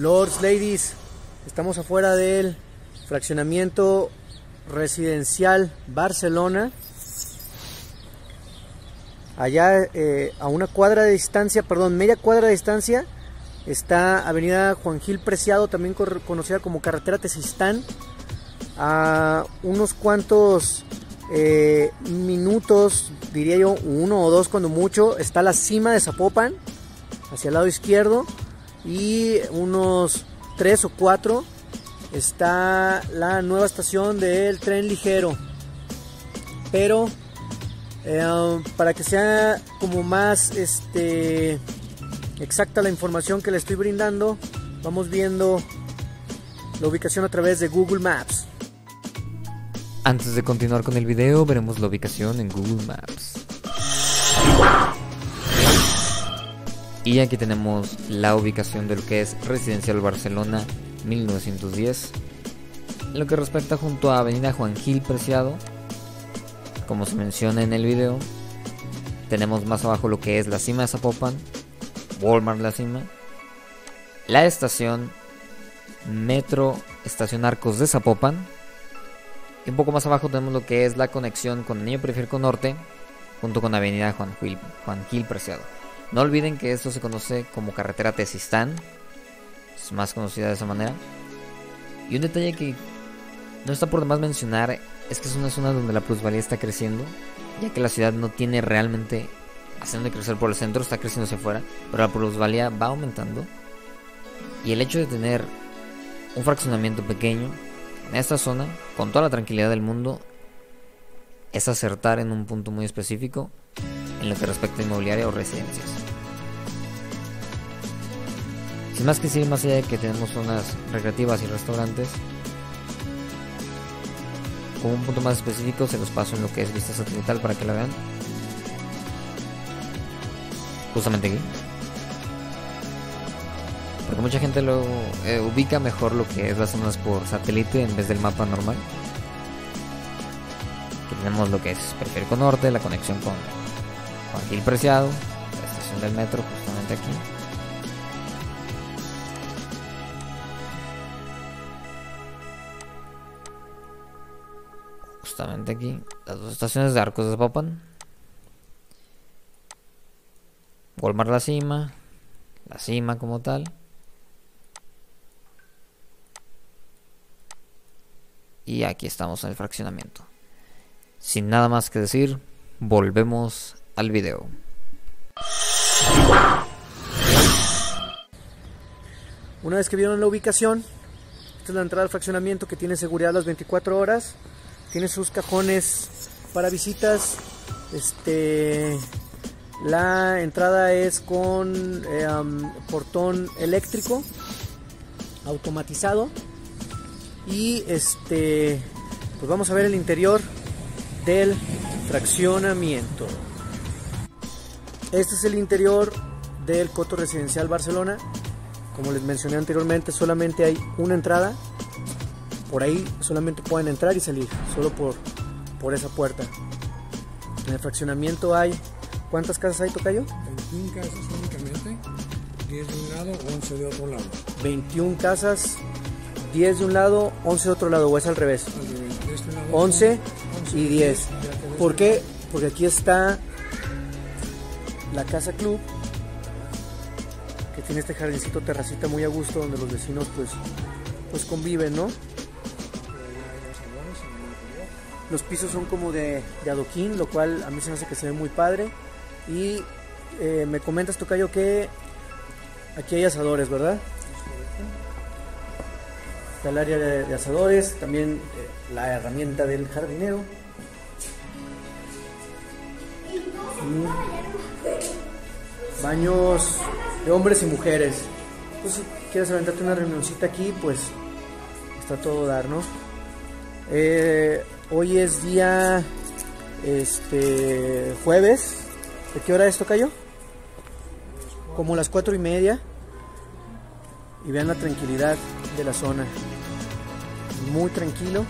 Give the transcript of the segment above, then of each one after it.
Lords, ladies, estamos afuera del fraccionamiento residencial Barcelona. Allá eh, a una cuadra de distancia, perdón, media cuadra de distancia, está Avenida Juan Gil Preciado, también conocida como Carretera Tesistán. A unos cuantos eh, minutos, diría yo, uno o dos cuando mucho, está la cima de Zapopan, hacia el lado izquierdo, y unos tres o cuatro está la nueva estación del tren ligero. Pero eh, para que sea como más este, exacta la información que le estoy brindando, vamos viendo la ubicación a través de Google Maps. Antes de continuar con el video, veremos la ubicación en Google Maps. Y aquí tenemos la ubicación de lo que es Residencial Barcelona 1910. En lo que respecta junto a Avenida Juan Gil Preciado, como se menciona en el video, tenemos más abajo lo que es la cima de Zapopan, Walmart la cima, la estación Metro Estación Arcos de Zapopan, y un poco más abajo tenemos lo que es la conexión con el Niño Periférico Norte junto con Avenida Juan Gil, Juan Gil Preciado. No olviden que esto se conoce como carretera Tesistán, es más conocida de esa manera. Y un detalle que no está por demás mencionar es que es una zona donde la plusvalía está creciendo, ya que la ciudad no tiene realmente haciendo de crecer por el centro, está creciendo hacia afuera, pero la plusvalía va aumentando. Y el hecho de tener un fraccionamiento pequeño en esta zona, con toda la tranquilidad del mundo, es acertar en un punto muy específico en lo que respecta a inmobiliaria o residencias. Sin más que decir, más allá de que tenemos zonas recreativas y restaurantes, como un punto más específico se los paso en lo que es vista satelital para que la vean. Justamente aquí. Porque mucha gente lo eh, ubica mejor lo que es las zonas por satélite en vez del mapa normal. Aquí tenemos lo que es Periférico Norte, la conexión con Juan Gil Preciado, la estación del metro justamente aquí. Justamente aquí, las dos estaciones de Arcos de Zapopan. La Cima, La Cima como tal. Y aquí estamos en el fraccionamiento. Sin nada más que decir, volvemos al video. Una vez que vieron la ubicación, esta es la entrada al fraccionamiento que tiene seguridad las 24 horas. Tiene sus cajones para visitas. Este, la entrada es con eh, portón eléctrico automatizado. Y este pues vamos a ver el interior del fraccionamiento. Este es el interior del coto residencial Barcelona. Como les mencioné anteriormente solamente hay una entrada por ahí solamente pueden entrar y salir solo por, por esa puerta en el fraccionamiento hay ¿cuántas casas hay Tocayo? 21 casas únicamente 10 de un lado 11 de otro lado 21 casas 10 de un lado, 11 de otro lado, o es al revés. 11 y 10. ¿Por qué? Porque aquí está la casa club, que tiene este jardincito terracita muy a gusto, donde los vecinos pues, pues conviven, ¿no? Los pisos son como de, adoquín, lo cual a mí se me hace que se ve muy padre. Y eh, me comentas, Tocayo, que aquí hay asadores, ¿verdad? Está el área de, asadores, también eh, la herramienta del jardinero. baños de hombres y mujeres. Pues si quieres aventarte una reunioncita aquí, pues está todo dar, ¿no? Eh, hoy es día este jueves. ¿De qué hora esto cayó? Como las cuatro y media. Y vean la tranquilidad de la zona. Muy tranquilo.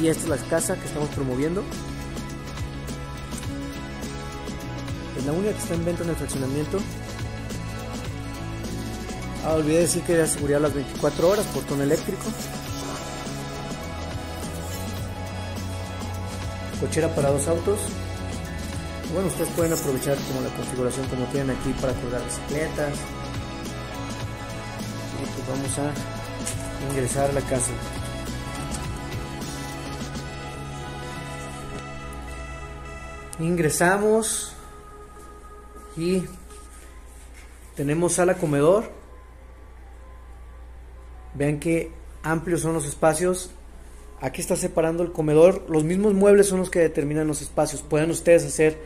Y esta es la casa que estamos promoviendo. Es la única que está en venta en el fraccionamiento. Ah, olvidé decir que era seguridad las 24 horas, portón eléctrico. Cochera para dos autos. Bueno, ustedes pueden aprovechar como la configuración como tienen aquí para colgar bicicletas. Y pues vamos a ingresar a la casa. Ingresamos y tenemos sala comedor. Vean que amplios son los espacios. Aquí está separando el comedor. Los mismos muebles son los que determinan los espacios. Pueden ustedes hacer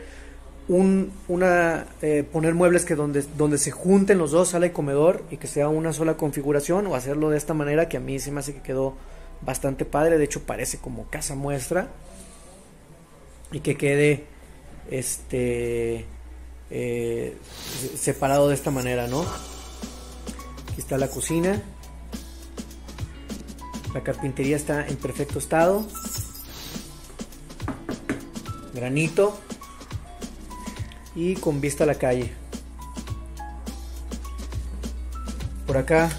un, una, eh, poner muebles que donde, donde se junten los dos, sala y comedor, y que sea una sola configuración, o hacerlo de esta manera que a mí se me hace que quedó bastante padre. De hecho, parece como casa muestra. Y que quede este eh, separado de esta manera, ¿no? Aquí está la cocina. La carpintería está en perfecto estado. Granito. Y con vista a la calle. Por acá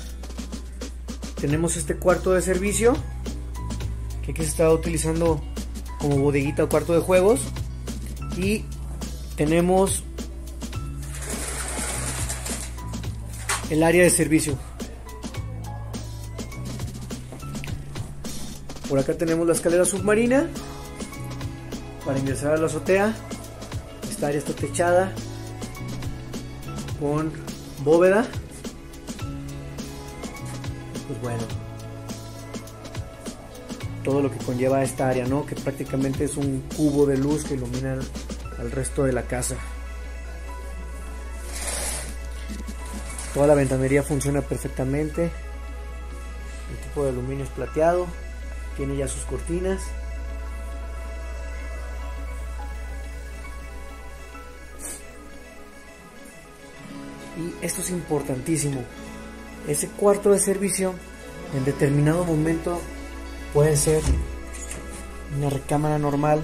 tenemos este cuarto de servicio. Que aquí se está utilizando como bodeguita o cuarto de juegos. Y tenemos el área de servicio. Por acá tenemos la escalera submarina para ingresar a la azotea. Esta área está techada con bóveda. Pues bueno, todo lo que conlleva esta área, ¿no? Que prácticamente es un cubo de luz que ilumina al resto de la casa. Toda la ventanería funciona perfectamente. El tipo de aluminio es plateado. Tiene ya sus cortinas. Y esto es importantísimo. Ese cuarto de servicio en determinado momento puede ser una recámara normal.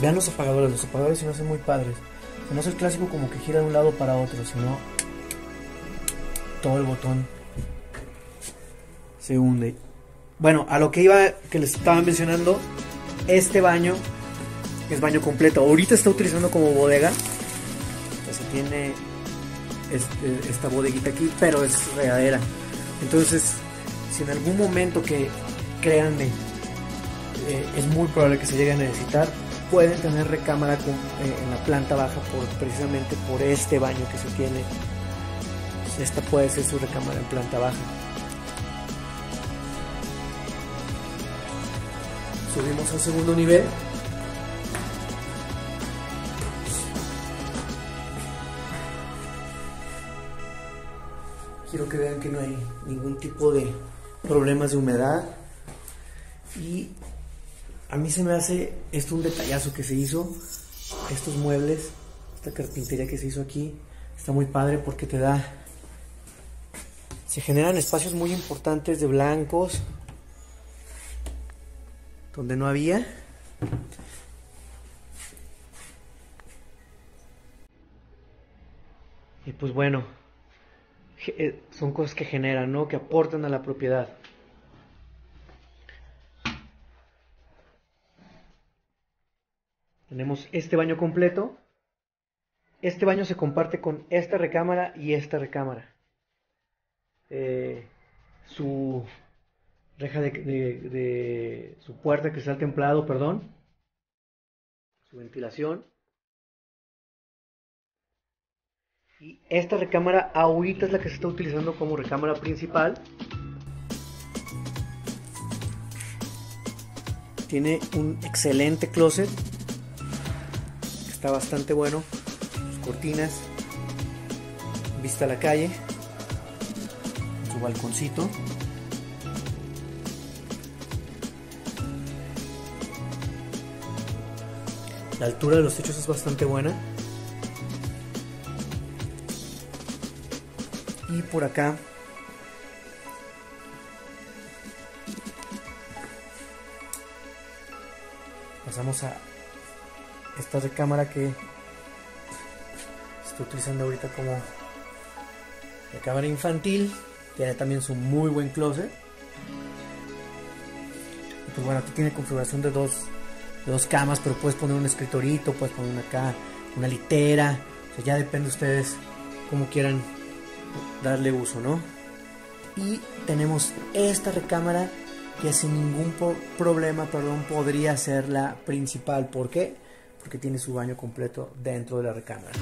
Vean los apagadores, los apagadores se me hacen muy padres. No es el clásico como que gira de un lado para otro, sino todo el botón se hunde. Bueno, a lo que iba, que les estaba mencionando, este baño es baño completo. Ahorita está utilizando como bodega. se tiene este, esta bodeguita aquí, pero es regadera. Entonces, si en algún momento que, créanme, eh, es muy probable que se llegue a necesitar, pueden tener recámara eh, en la planta baja por, precisamente por este baño que se tiene. Esta puede ser su recámara en planta baja. Subimos al segundo nivel. Quiero que vean que no hay ningún tipo de problemas de humedad. Y a mí se me hace esto un detallazo que se hizo. Estos muebles, esta carpintería que se hizo aquí, está muy padre porque te da... Se generan espacios muy importantes de blancos, donde no había. Y pues bueno, eh, son cosas que generan, ¿no? Que aportan a la propiedad. Tenemos este baño completo. Este baño se comparte con esta recámara y esta recámara. Eh, su reja de, su puerta que está templado, perdón. Su ventilación. Y esta recámara ahorita es la que se está utilizando como recámara principal. Tiene un excelente closet. Está bastante bueno. Sus cortinas. Vista a la calle. Su balconcito. La altura de los techos es bastante buena. Y por acá pasamos a esta recámara que estoy utilizando ahorita como Recámara infantil, tiene también su muy buen closet. Y pues bueno, aquí tiene configuración de dos, dos camas, pero puedes poner un escritorito, puedes poner acá, una litera. O sea, ya depende de ustedes cómo quieran darle uso, ¿no? Y tenemos esta recámara que sin ningún problema, perdón, podría ser la principal. ¿Por qué? Porque tiene su baño completo dentro de la recámara.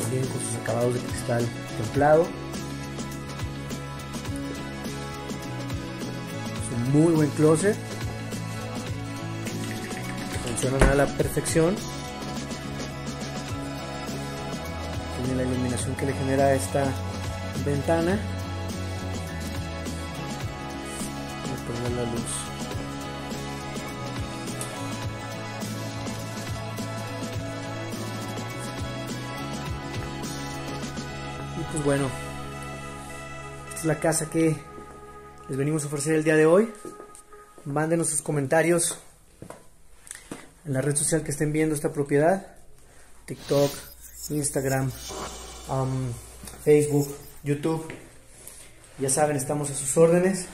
También con sus acabados de cristal templado. Muy buen closet. Funcionan a la perfección. Tiene la iluminación que le genera esta ventana. Voy a poner la luz. Y pues bueno, esta es la casa que les venimos a ofrecer el día de hoy. Mándenos sus comentarios en la red social que estén viendo esta propiedad. TikTok, Instagram, um, Facebook, YouTube. Ya saben, estamos a sus órdenes.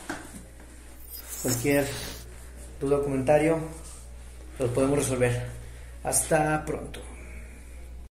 Cualquier duda o comentario lo podemos resolver. Hasta pronto.